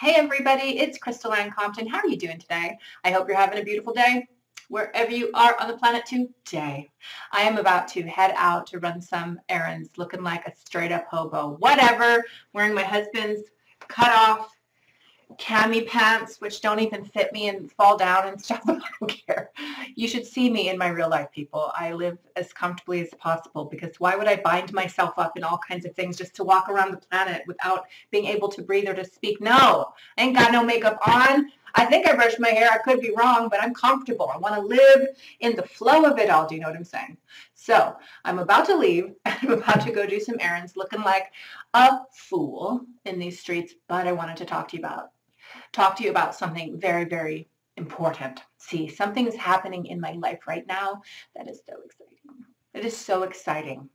Hey everybody, it's Crystal Anne Compton. How are you doing today? I hope you're having a beautiful day wherever you are on the planet today. I am about to head out to run some errands looking like a straight up hobo. Whatever, wearing my husband's cut off cami pants, which don't even fit me and fall down and stuff. I don't care. You should see me in my real life, people. I live as comfortably as possible because why would I bind myself up in all kinds of things just to walk around the planet without being able to breathe or to speak? No, I ain't got no makeup on. I think I brushed my hair. I could be wrong, but I'm comfortable. I want to live in the flow of it all. Do you know what I'm saying? So I'm about to leave. I'm about to go do some errands looking like a fool in these streets, but I wanted to talk to you about talk to you about something very, very important. See, something is happening in my life right now that is so exciting. It is so exciting.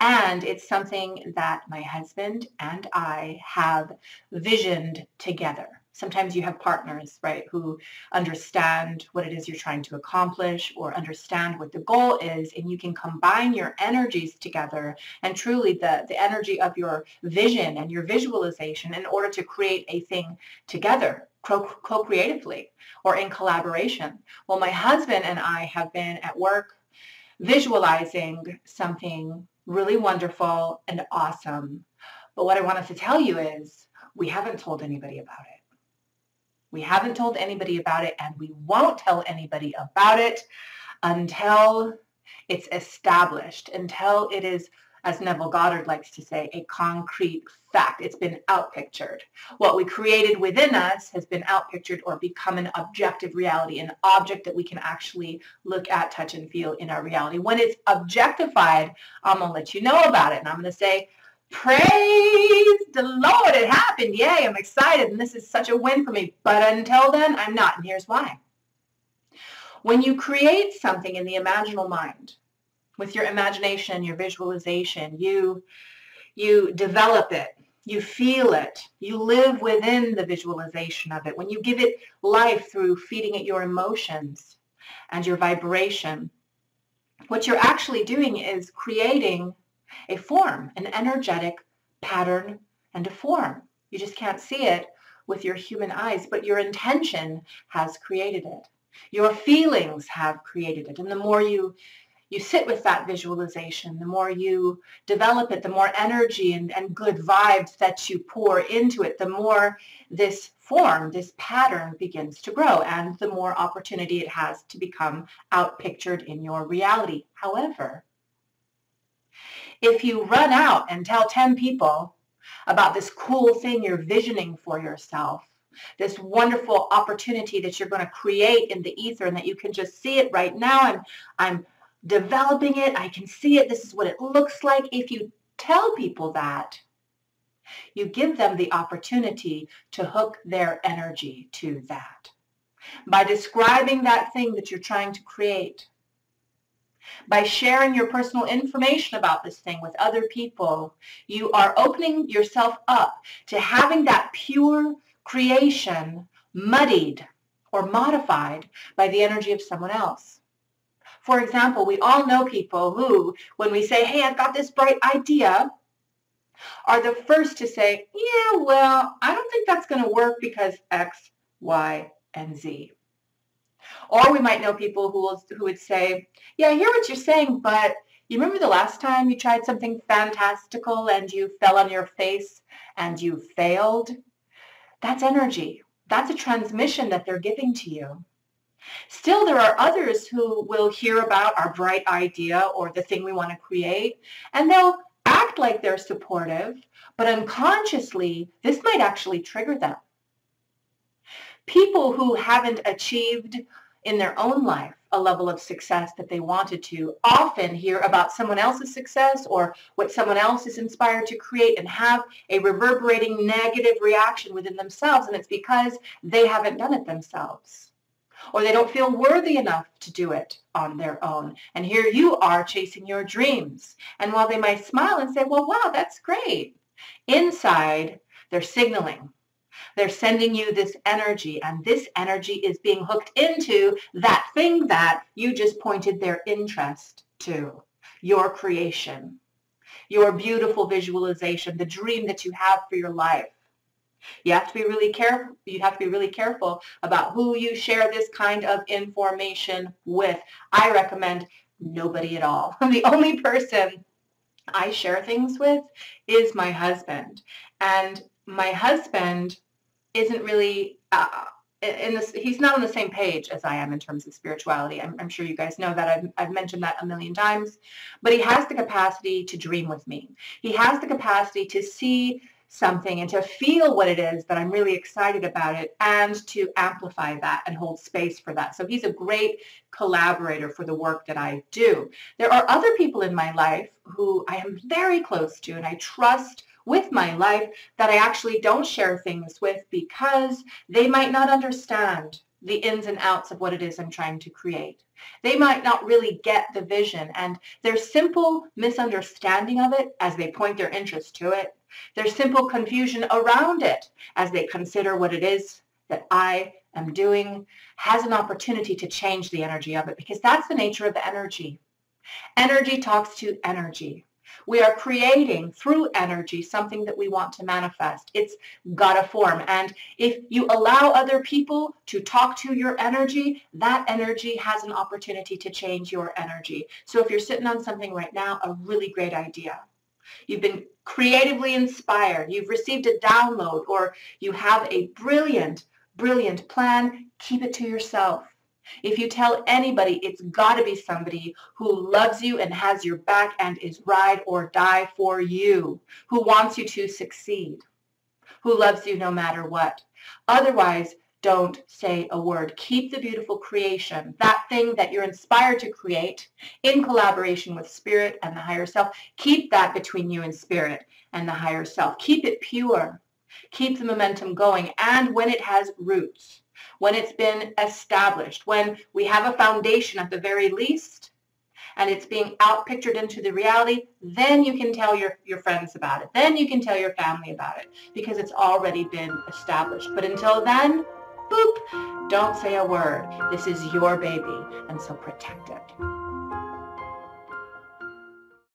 And it's something that my husband and I have visioned together sometimes you have partners, right, who understand what it is you're trying to accomplish or understand what the goal is, and you can combine your energies together and truly the, the energy of your vision and your visualization in order to create a thing together co-creatively or in collaboration. Well, my husband and I have been at work visualizing something really wonderful and awesome. But what I wanted to tell you is we haven't told anybody about it. We haven't told anybody about it and we won't tell anybody about it until it's established, until it is, as Neville Goddard likes to say, a concrete fact. It's been outpictured. What we created within us has been outpictured or become an objective reality, an object that we can actually look at, touch, and feel in our reality. When it's objectified, I'm going to let you know about it. And I'm going to say, praise the Lord, it happened. Yay, I'm excited. And this is such a win for me. But until then, I'm not. And here's why. When you create something in the imaginal mind, with your imagination, your visualization, you, you develop it, you feel it, you live within the visualization of it. When you give it life through feeding it your emotions and your vibration, what you're actually doing is creating a form, an energetic pattern and a form. You just can't see it with your human eyes, but your intention has created it. Your feelings have created it. And the more you you sit with that visualization, the more you develop it, the more energy and, and good vibes that you pour into it, the more this form, this pattern begins to grow and the more opportunity it has to become outpictured in your reality. However, if you run out and tell 10 people about this cool thing you're visioning for yourself, this wonderful opportunity that you're going to create in the ether and that you can just see it right now and I'm developing it. I can see it. This is what it looks like. If you tell people that, you give them the opportunity to hook their energy to that. By describing that thing that you're trying to create, by sharing your personal information about this thing with other people, you are opening yourself up to having that pure creation muddied or modified by the energy of someone else. For example, we all know people who, when we say, hey, I've got this bright idea, are the first to say, yeah, well, I don't think that's going to work because X, Y, and Z. Or we might know people who will, who would say, yeah, I hear what you're saying, but you remember the last time you tried something fantastical and you fell on your face and you failed? That's energy. That's a transmission that they're giving to you. Still, there are others who will hear about our bright idea or the thing we want to create, and they'll act like they're supportive, but unconsciously, this might actually trigger them people who haven't achieved in their own life a level of success that they wanted to often hear about someone else's success or what someone else is inspired to create and have a reverberating negative reaction within themselves and it's because they haven't done it themselves or they don't feel worthy enough to do it on their own. And here you are chasing your dreams. And while they might smile and say, well, wow, that's great, inside they're signaling they're sending you this energy, and this energy is being hooked into that thing that you just pointed their interest to, your creation, your beautiful visualization, the dream that you have for your life. You have to be really careful. You have to be really careful about who you share this kind of information with. I recommend nobody at all. the only person I share things with is my husband. And my husband isn't really uh, in this he's not on the same page as I am in terms of spirituality. I'm, I'm, sure you guys know that I've, I've mentioned that a million times, but he has the capacity to dream with me. He has the capacity to see something and to feel what it is that I'm really excited about it and to amplify that and hold space for that. So he's a great collaborator for the work that I do. There are other people in my life who I am very close to and I trust with my life that I actually don't share things with because they might not understand the ins and outs of what it is I'm trying to create. They might not really get the vision and their simple misunderstanding of it as they point their interest to it, their simple confusion around it as they consider what it is that I am doing has an opportunity to change the energy of it because that's the nature of the energy. Energy talks to energy. We are creating through energy something that we want to manifest. It's got a form. And if you allow other people to talk to your energy, that energy has an opportunity to change your energy. So if you're sitting on something right now, a really great idea. You've been creatively inspired. You've received a download or you have a brilliant, brilliant plan. Keep it to yourself. If you tell anybody, it's got to be somebody who loves you and has your back and is ride or die for you, who wants you to succeed, who loves you no matter what. Otherwise, don't say a word. Keep the beautiful creation, that thing that you're inspired to create in collaboration with spirit and the higher self. Keep that between you and spirit and the higher self. Keep it pure. Keep the momentum going. And when it has roots, when it's been established, when we have a foundation at the very least, and it's being outpictured into the reality, then you can tell your, your friends about it. Then you can tell your family about it because it's already been established. But until then, boop, don't say a word. This is your baby, and so protect it.